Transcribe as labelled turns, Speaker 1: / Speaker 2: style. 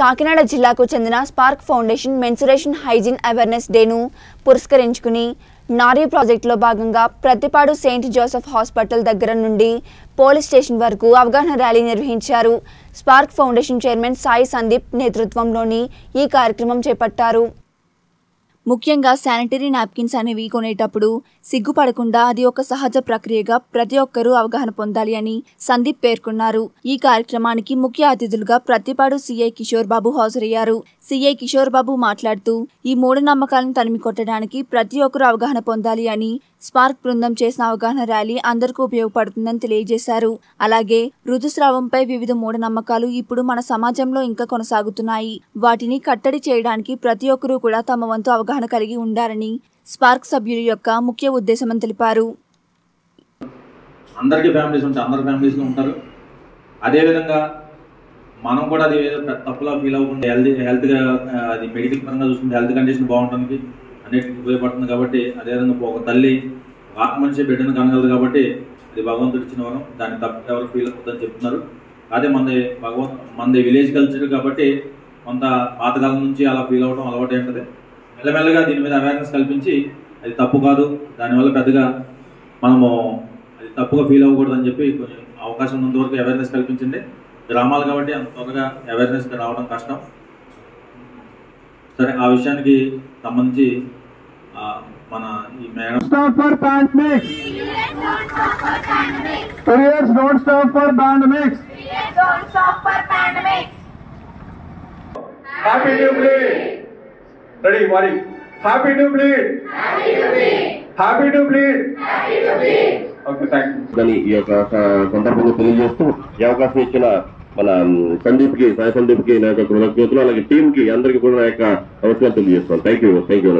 Speaker 1: కాకినాడ జిల్లాకు చెందిన spark foundation menstruation hygiene awareness డేను పురస్కరించుకుని నారీ ప్రాజెక్టులో భాగంగా ప్రతిపాడు సెయింట్ జోసెఫ్ హాస్పిటల్ దగ్గర నుండి పోలీస్ స్టేషన్ వరకు అవగాహన ర్యాలీ నిర్వహించారు. Spark foundation chairman Sai Sandeep నేతృత్వంలోని ఈ కార్యక్రమం చేపట్టారు. ముఖ్యంగా శానిటరీ నాప్కిన్స్ అనేవి కొనేటప్పుడు సిగ్గుపడకుండా అది ఒక సహజ ప్రక్రియగా ప్రతి ఒక్కరూ అవగాహన పొందాలి అని సందీప్ పేర్కొన్నారు. ఈ కార్యక్రమానికి ముఖ్య అతిథులుగా ప్రతిపాడు సీఐ కిషోర్ బాబు హాజరయ్యారు. సీఐ కిషోర్ బాబు మాట్లాడుతూ ఈ మూఢనమ్మకాలను తనిమి కొట్టడానికి ప్రతి ఒక్కరూ అవగాహన పొందాలి అని స్పార్క్ బృందం చేసిన అవగాహన ర్యాలీ అందరికీ ఉపయోగపడుతుందని తెలియజేశారు. అలాగే ఋతుస్రావంపై వివిధ మూఢనమ్మకాలు ఇప్పుడు మన సమాజంలో ఇంకా కొనసాగుతున్నాయి. వాటిని కట్టడి చేయడానికి ప్రతి ఒక్కరూ కూడా తమ వంతు అవగాహన కలిగి ఉండాలని స్పార్క్ సభ్యుల యొక్క ముఖ్య ఉద్దేశమని తెలిపారు.
Speaker 2: అందరికీ ఫ్యామిలీస్ ఉంటాయి అందరి ఫ్యామిలీస్లో ఉంటారు. అదేవిధంగా మనం కూడా అది తప్పులా ఫీల్ అవ్వకుండా హెల్త్ హెల్త్గా అది మెడికల్ పరంగా చూసుకుంటే హెల్త్ కండిషన్ బాగుండడానికి అన్నిటికీ ఉపయోగపడుతుంది కాబట్టి అదేవిధంగా ఒక తల్లి ఒక ఆత్మ మనిషి బిడ్డను కనగలదు కాబట్టి అది భగవంతుడు ఇచ్చిన వరం. దాన్ని తప్ప ఎవరు ఫీల్ అవుతుందని చెప్తున్నారు. అదే మనది భగవంత్ మనది విలేజ్ కల్చర్ కాబట్టి కొంత పాతకాలం నుంచి అలా ఫీల్ అవ్వడం అలవాటు ఉంటుంది. మెల్లమెల్లగా దీని మీద అవేర్నెస్ కల్పించి అది తప్పు కాదు దానివల్ల పెద్దగా మనము అది తప్పుగా ఫీల్ అవ్వకూడదని చెప్పి కొంచెం అవకాశం ఉన్నంతవరకు అవేర్నెస్ కల్పించండి. గ్రామాలు కాబట్టి అంత త్వరగా అవేర్నెస్ రావడం కష్టం. సరే ఆ విషయానికి సంబంధించి మన ఈ madam
Speaker 3: stop for pandemic. Periods don't stop for pandemics.
Speaker 4: Don't stop for pandemics.
Speaker 3: Happy to bleed. Ready, Mari. Happy to bleed.
Speaker 4: Happy to bleed.
Speaker 3: Happy to bleed.
Speaker 4: Happy to bleed.
Speaker 3: Okay, thank you.
Speaker 5: దాని ఈ యొక్క స- సందర్భంగా తెలియజేస్తూ ఈ అవకాశం ఇచ్చిన మన సందీప్ కి సాయి సందీప్ కి నా యొక్క కృతజ్ఞతలు అలాగే టీం కి అందరికీ కూడా నా యొక్క నమస్కారం తెలియజేస్తాను థ్యాంక్ యూ థ్యాంక్ యూ